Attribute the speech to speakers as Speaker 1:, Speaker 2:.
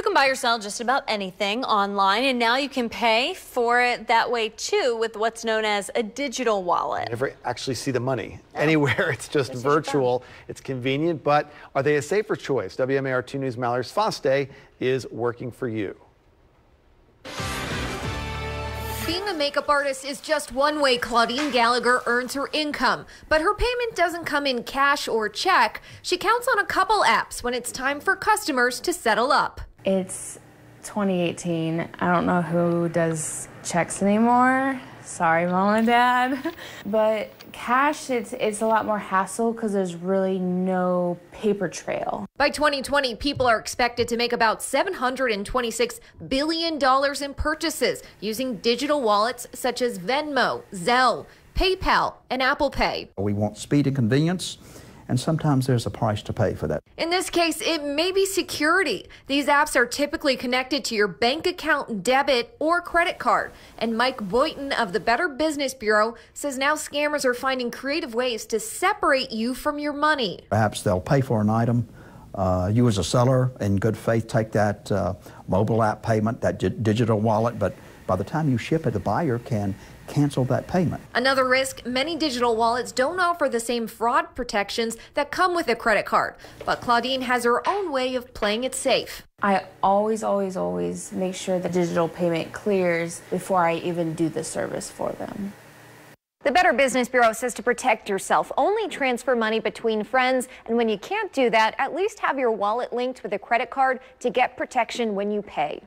Speaker 1: You can buy or sell just about anything online, and now you can pay for it that way too with what's known as a digital wallet.
Speaker 2: You Never actually see the money anywhere. It's just virtual. It's convenient, but are they a safer choice? WMAR2 News Mallory Sofastaii is working for you.
Speaker 3: Being a makeup artist is just one way Claudine Gallagher earns her income, but her payment doesn't come in cash or check. She counts on a couple apps when it's time for customers to settle up.
Speaker 4: It's 2018. I don't know who does checks anymore. Sorry, mom and dad. But cash, it's, it's a lot more hassle because there's really no paper trail.
Speaker 3: By 2020, people are expected to make about $726 billion in purchases using digital wallets such as Venmo, Zelle, PayPal, and Apple Pay.
Speaker 5: We want speed and convenience and sometimes there's a price to pay for that.
Speaker 3: In this case, it may be security. These apps are typically connected to your bank account, debit, or credit card. And Mike Boyton of the Better Business Bureau says now scammers are finding creative ways to separate you from your money.
Speaker 5: Perhaps they'll pay for an item. Uh, you as a seller in good faith take that uh, mobile app payment, that digital wallet, but by the time you ship it, the buyer can cancel that payment.
Speaker 3: Another risk many digital wallets don't offer the same fraud protections that come with a credit card. But Claudine has her own way of playing it safe.
Speaker 4: I always, always, always make sure the digital payment clears before I even do the service for them.
Speaker 3: The Better Business Bureau says to protect yourself, only transfer money between friends. And when you can't do that, at least have your wallet linked with a credit card to get protection when you pay.